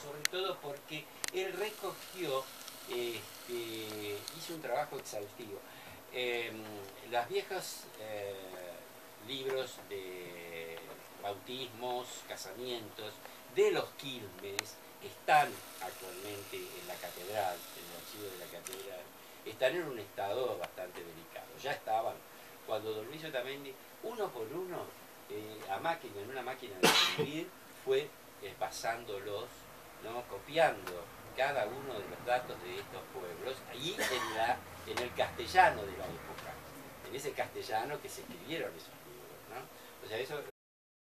sobre todo porque él recogió, este, hizo un trabajo exhaustivo. Eh, los viejos eh, libros de bautismos, casamientos, de los quilmes, están actualmente en la catedral, en el archivo de la catedral, están en un estado bastante delicado. Ya estaban, cuando Don Luis Otamendi, uno por uno, eh, a máquina, en una máquina de escribir, fue eh, pasándolos, copiando cada uno de los datos de estos pueblos, ahí en, la, en el castellano de la época, en ese castellano que se escribieron esos libros. ¿no? O sea, eso